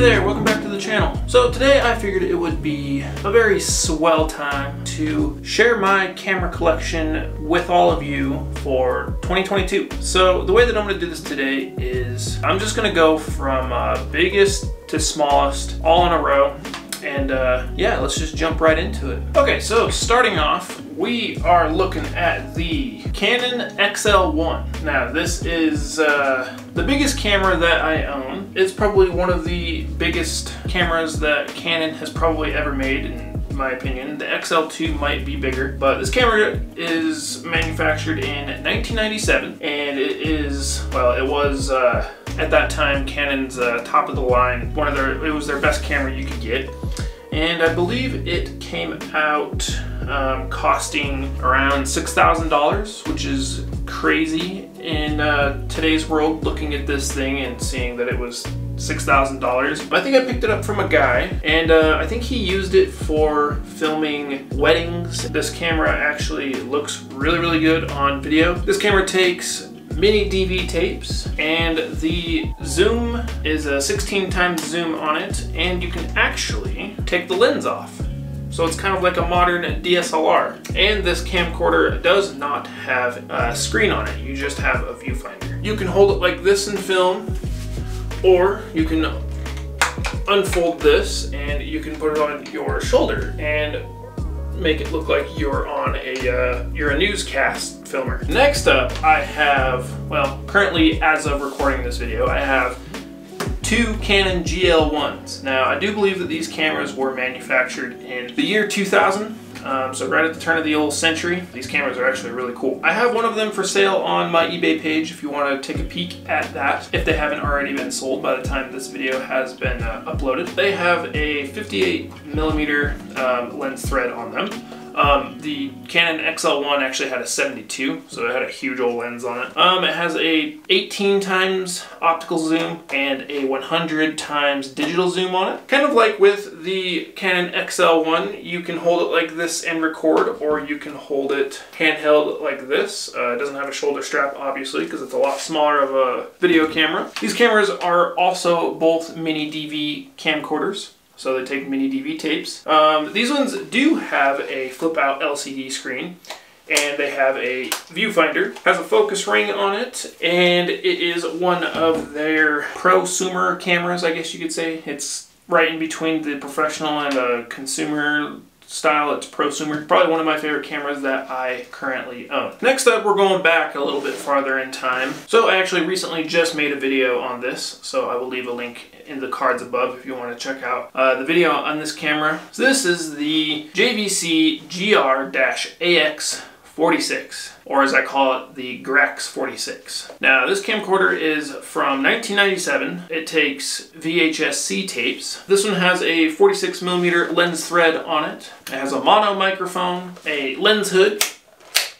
there, welcome back to the channel. So today I figured it would be a very swell time to share my camera collection with all of you for 2022. So the way that I'm gonna do this today is I'm just gonna go from uh, biggest to smallest all in a row and uh, yeah, let's just jump right into it. Okay, so starting off, we are looking at the Canon XL1. Now, this is uh, the biggest camera that I own. It's probably one of the biggest cameras that Canon has probably ever made in my opinion. The XL2 might be bigger, but this camera is manufactured in 1997 and it is, well, it was uh, at that time Canon's uh, top of the line, one of their, it was their best camera you could get and I believe it came out um, costing around $6,000, which is crazy in uh, today's world looking at this thing and seeing that it was $6,000. I think I picked it up from a guy and uh, I think he used it for filming weddings. This camera actually looks really, really good on video. This camera takes mini DV tapes and the zoom is a 16 times zoom on it and you can actually take the lens off. So it's kind of like a modern DSLR. And this camcorder does not have a screen on it. You just have a viewfinder. You can hold it like this in film or you can unfold this and you can put it on your shoulder and make it look like you're on a uh, you're a newscast filmer. Next up, I have well, currently as of recording this video, I have two Canon GL1s. Now, I do believe that these cameras were manufactured in the year 2000. Um, so right at the turn of the old century, these cameras are actually really cool. I have one of them for sale on my eBay page if you want to take a peek at that, if they haven't already been sold by the time this video has been uh, uploaded. They have a 58 millimeter um, lens thread on them. Um, the Canon XL1 actually had a 72, so it had a huge old lens on it. Um, it has a 18 times optical zoom and a 100 times digital zoom on it. Kind of like with the Canon XL1, you can hold it like this and record, or you can hold it handheld like this. Uh, it doesn't have a shoulder strap, obviously, because it's a lot smaller of a video camera. These cameras are also both mini DV camcorders. So they take mini DV tapes. Um, these ones do have a flip out LCD screen and they have a viewfinder, has a focus ring on it, and it is one of their prosumer cameras, I guess you could say. It's right in between the professional and the consumer style. It's prosumer. Probably one of my favorite cameras that I currently own. Next up, we're going back a little bit farther in time. So I actually recently just made a video on this, so I will leave a link in the cards above if you want to check out uh, the video on this camera. So this is the JVC GR-AX 46 or as I call it, the Grex 46. Now, this camcorder is from 1997. It takes VHS-C tapes. This one has a 46 millimeter lens thread on it. It has a mono microphone, a lens hood,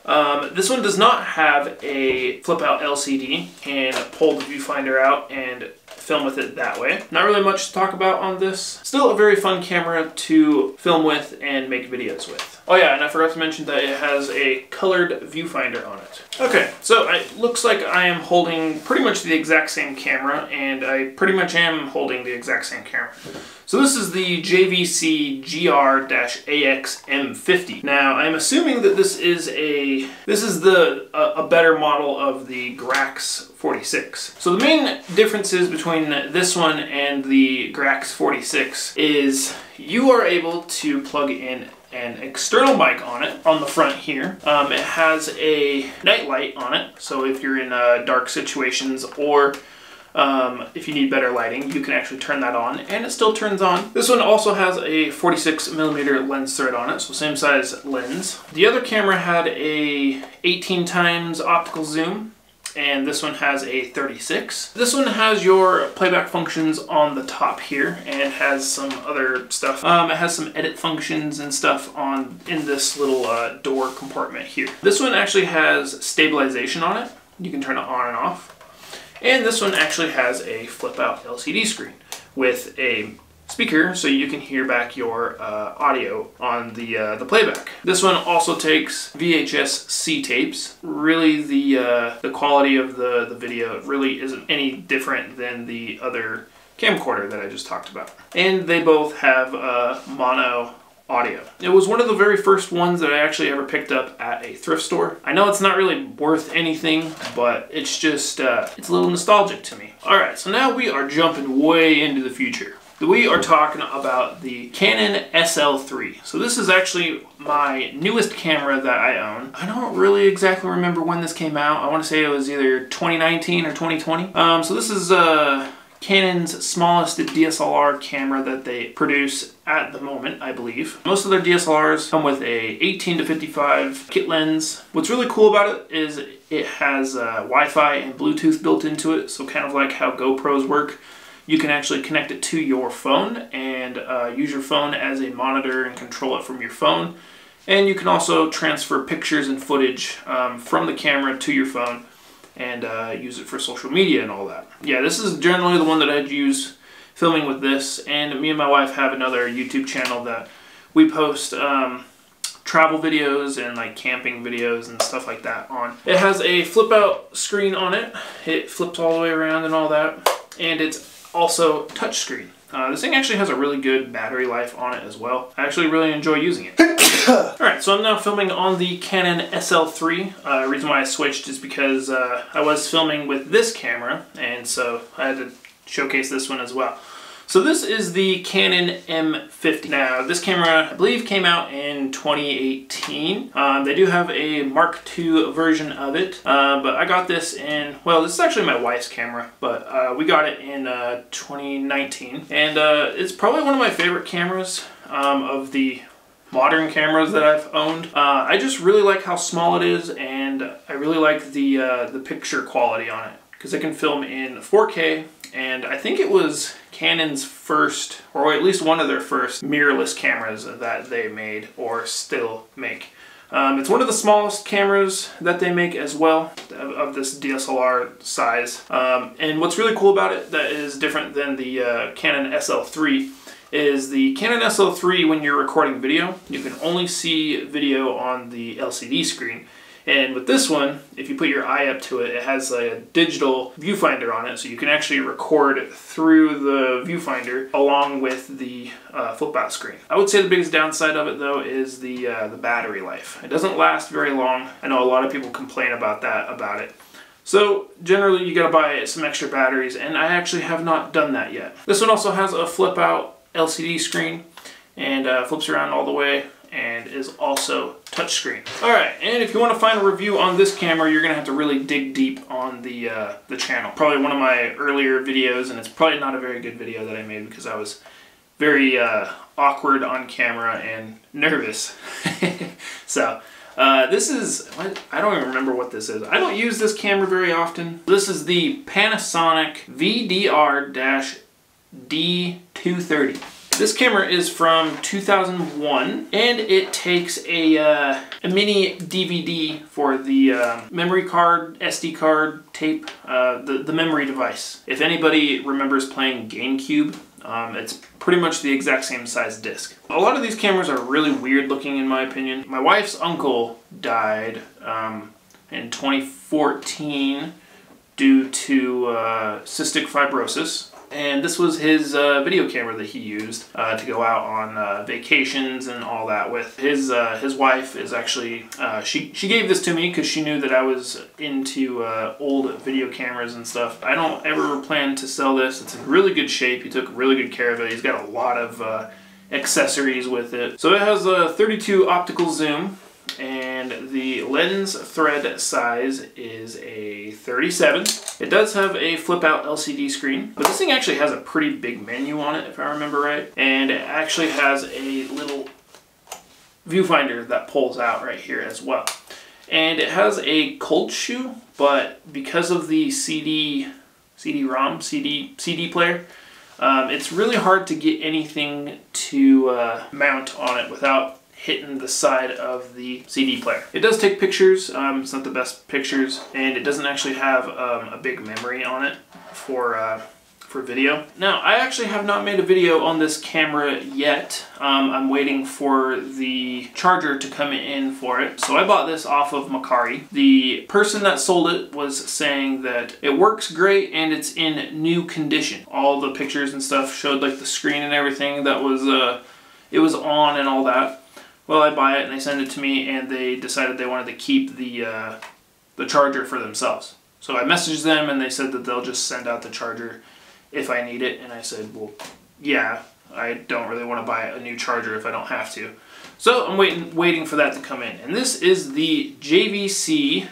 um, this one does not have a flip out LCD and pull the viewfinder out and film with it that way. Not really much to talk about on this. Still a very fun camera to film with and make videos with. Oh yeah, and I forgot to mention that it has a colored viewfinder on it. Okay, so it looks like I am holding pretty much the exact same camera, and I pretty much am holding the exact same camera. So this is the JVC GR-AX M50. Now, I'm assuming that this is a this is the a, a better model of the Grax 46. So the main differences between this one and the Grax 46 is you are able to plug in an external mic on it on the front here. Um, it has a night light on it, so if you're in uh, dark situations or um, if you need better lighting, you can actually turn that on, and it still turns on. This one also has a 46 millimeter lens thread on it, so same size lens. The other camera had a 18 times optical zoom, and this one has a 36. This one has your playback functions on the top here and has some other stuff. Um, it has some edit functions and stuff on in this little uh, door compartment here. This one actually has stabilization on it. You can turn it on and off. And this one actually has a flip out LCD screen with a speaker so you can hear back your uh, audio on the uh, the playback. This one also takes VHS C tapes. Really, the uh, the quality of the the video really isn't any different than the other camcorder that I just talked about. And they both have uh, mono audio. It was one of the very first ones that I actually ever picked up at a thrift store. I know it's not really worth anything, but it's just, uh, it's a little nostalgic to me. All right, so now we are jumping way into the future. We are talking about the Canon SL3. So this is actually my newest camera that I own. I don't really exactly remember when this came out. I want to say it was either 2019 or 2020. Um, so this is uh, Canon's smallest DSLR camera that they produce at the moment, I believe. Most of their DSLRs come with a 18 to 55 kit lens. What's really cool about it is it has uh, Wi-Fi and Bluetooth built into it, so kind of like how GoPros work you can actually connect it to your phone and uh, use your phone as a monitor and control it from your phone. And you can also transfer pictures and footage um, from the camera to your phone and uh, use it for social media and all that. Yeah, this is generally the one that I'd use filming with this. And me and my wife have another YouTube channel that we post um, travel videos and like camping videos and stuff like that on. It has a flip out screen on it. It flips all the way around and all that. And it's also touchscreen. Uh, this thing actually has a really good battery life on it as well. I actually really enjoy using it. Alright, so I'm now filming on the Canon SL3. Uh, reason why I switched is because uh, I was filming with this camera, and so I had to showcase this one as well. So this is the Canon M50. Now this camera I believe came out in 2018. Um, they do have a Mark II version of it, uh, but I got this in, well this is actually my wife's camera, but uh, we got it in uh, 2019. And uh, it's probably one of my favorite cameras um, of the modern cameras that I've owned. Uh, I just really like how small it is and I really like the, uh, the picture quality on it because it can film in 4K and I think it was Canon's first, or at least one of their first, mirrorless cameras that they made or still make. Um, it's one of the smallest cameras that they make as well, of, of this DSLR size. Um, and what's really cool about it that is different than the uh, Canon SL3 is the Canon SL3 when you're recording video, you can only see video on the LCD screen. And with this one, if you put your eye up to it, it has a digital viewfinder on it, so you can actually record through the viewfinder along with the uh, flip out screen. I would say the biggest downside of it though is the, uh, the battery life. It doesn't last very long. I know a lot of people complain about that about it. So generally you gotta buy some extra batteries and I actually have not done that yet. This one also has a flip out LCD screen and uh, flips around all the way and is also touchscreen. All right, and if you want to find a review on this camera, you're gonna have to really dig deep on the uh, the channel. Probably one of my earlier videos, and it's probably not a very good video that I made because I was very uh, awkward on camera and nervous. so. Uh, this is, I don't even remember what this is. I don't use this camera very often. This is the Panasonic VDR-D230. This camera is from 2001 and it takes a, uh, a mini DVD for the uh, memory card, SD card, tape, uh, the, the memory device. If anybody remembers playing GameCube, um, it's pretty much the exact same size disc. A lot of these cameras are really weird looking in my opinion. My wife's uncle died um, in 2014 due to uh, cystic fibrosis and this was his uh, video camera that he used uh, to go out on uh, vacations and all that with. His uh, his wife is actually uh, she she gave this to me because she knew that I was into uh, old video cameras and stuff. I don't ever plan to sell this. It's in really good shape. He took really good care of it. He's got a lot of accessories with it. So it has a 32 optical zoom and the lens thread size is a 37. It does have a flip out LCD screen, but this thing actually has a pretty big menu on it if I remember right. And it actually has a little viewfinder that pulls out right here as well. And it has a cold shoe, but because of the CD, CD-ROM, CD, CD player, um, it's really hard to get anything to uh, mount on it without hitting the side of the CD player. It does take pictures, um, it's not the best pictures, and it doesn't actually have um, a big memory on it for, uh, for video. Now, I actually have not made a video on this camera yet. Um, I'm waiting for the charger to come in for it. So I bought this off of Mercari. The person that sold it was saying that it works great and it's in new condition. All the pictures and stuff showed like the screen and everything that was, uh, it was on and all that. Well, I buy it and they send it to me and they decided they wanted to keep the, uh, the charger for themselves. So I messaged them and they said that they'll just send out the charger if I need it. And I said, well, yeah, I don't really want to buy a new charger if I don't have to. So I'm waiting, waiting for that to come in. And this is the JVC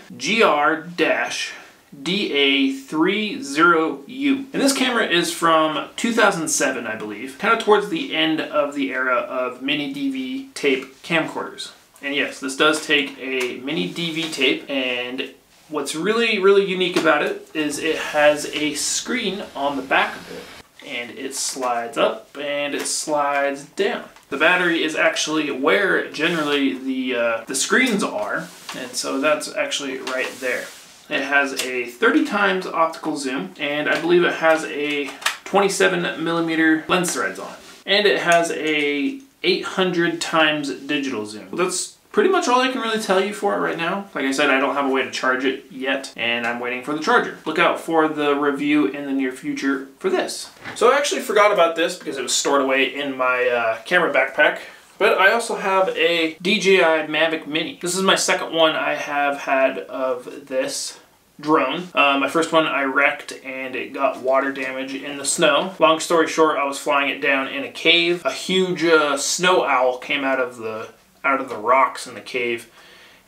GR-DA30U. And this camera is from 2007, I believe. Kind of towards the end of the era of mini DV tape camcorders. And yes, this does take a mini DV tape and What's really, really unique about it is it has a screen on the back of it. And it slides up and it slides down. The battery is actually where generally the, uh, the screens are. And so that's actually right there. It has a 30 times optical zoom and I believe it has a 27 millimeter lens threads on it. And it has a 800 times digital zoom. That's pretty much all I can really tell you for it right now. Like I said, I don't have a way to charge it yet, and I'm waiting for the charger. Look out for the review in the near future for this. So I actually forgot about this because it was stored away in my uh, camera backpack. But I also have a DJI Mavic Mini. This is my second one I have had of this drone. Uh, my first one I wrecked and it got water damage in the snow. Long story short, I was flying it down in a cave. A huge uh, snow owl came out of the out of the rocks in the cave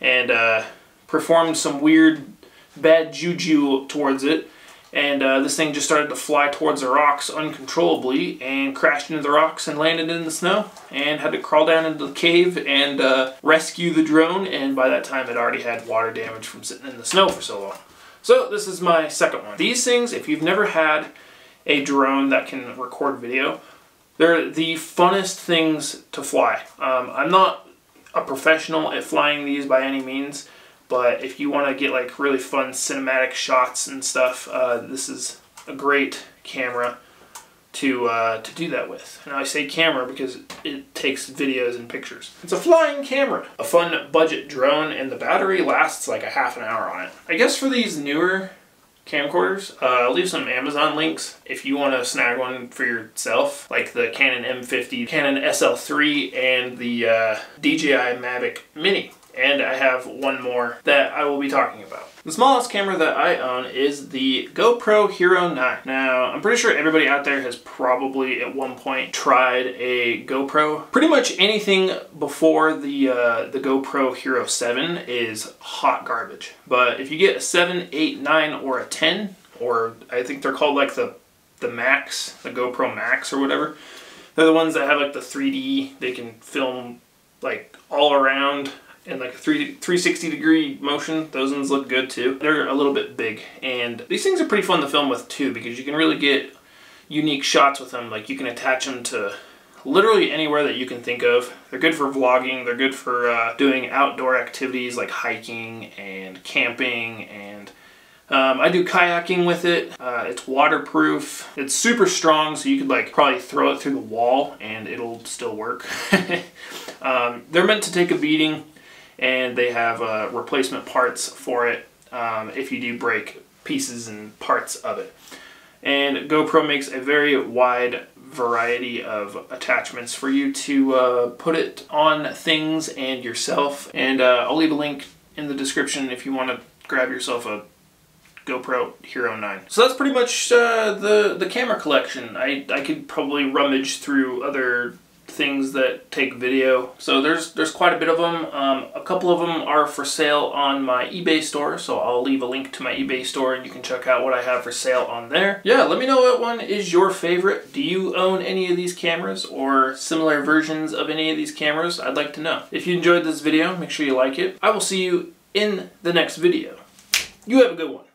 and uh, performed some weird bad juju towards it. And uh, this thing just started to fly towards the rocks uncontrollably and crashed into the rocks and landed in the snow and had to crawl down into the cave and uh, rescue the drone. And by that time, it already had water damage from sitting in the snow for so long. So this is my second one. These things, if you've never had a drone that can record video, they're the funnest things to fly. Um, I'm not a professional at flying these by any means, but if you want to get like really fun cinematic shots and stuff, uh, this is a great camera to uh, to do that with. And I say camera because it takes videos and pictures. It's a flying camera, a fun budget drone, and the battery lasts like a half an hour on it. I guess for these newer camcorders. Uh, I'll leave some Amazon links if you want to snag one for yourself, like the Canon M50, Canon SL3, and the uh, DJI Mavic Mini. And I have one more that I will be talking about. The smallest camera that I own is the GoPro Hero 9. Now, I'm pretty sure everybody out there has probably at one point tried a GoPro. Pretty much anything before the, uh, the GoPro Hero 7 is hot garbage. But if you get a 7, 8, 9, or a 10, or I think they're called like the, the Max, the GoPro Max or whatever, they're the ones that have like the 3D, they can film like all around and like a three, 360 degree motion. Those ones look good too. They're a little bit big and these things are pretty fun to film with too because you can really get unique shots with them. Like you can attach them to literally anywhere that you can think of. They're good for vlogging. They're good for uh, doing outdoor activities like hiking and camping and um, I do kayaking with it. Uh, it's waterproof. It's super strong, so you could like probably throw it through the wall and it'll still work. um, they're meant to take a beating and they have uh, replacement parts for it um, if you do break pieces and parts of it. And GoPro makes a very wide variety of attachments for you to uh, put it on things and yourself. And uh, I'll leave a link in the description if you want to grab yourself a GoPro Hero 9. So that's pretty much uh, the, the camera collection. I, I could probably rummage through other things that take video. So there's there's quite a bit of them. Um, a couple of them are for sale on my eBay store, so I'll leave a link to my eBay store and you can check out what I have for sale on there. Yeah, let me know what one is your favorite. Do you own any of these cameras or similar versions of any of these cameras? I'd like to know. If you enjoyed this video, make sure you like it. I will see you in the next video. You have a good one.